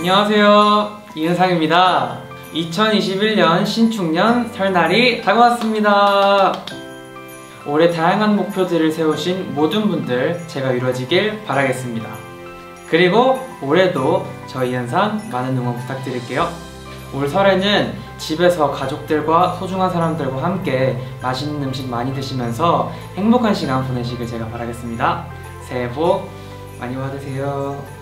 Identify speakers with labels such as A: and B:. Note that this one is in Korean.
A: 안녕하세요. 이은상입니다. 2021년 신축년 설날이 다가왔습니다. 올해 다양한 목표들을 세우신 모든 분들 제가 이루어지길 바라겠습니다. 그리고 올해도 저희 현상 많은 응원 부탁드릴게요. 올 설에는 집에서 가족들과 소중한 사람들과 함께 맛있는 음식 많이 드시면서 행복한 시간 보내시길 제가 바라겠습니다. 새해 복 많이 받으세요.